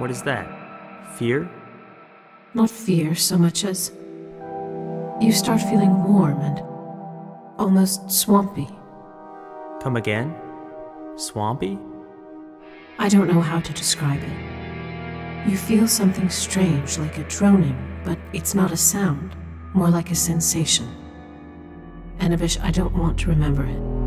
What is that? Fear? Not fear so much as. You start feeling warm and almost swampy. Come again? Swampy? I don't know how to describe it. You feel something strange, like a droning, but it's not a sound, more like a sensation. Anabish, I don't want to remember it.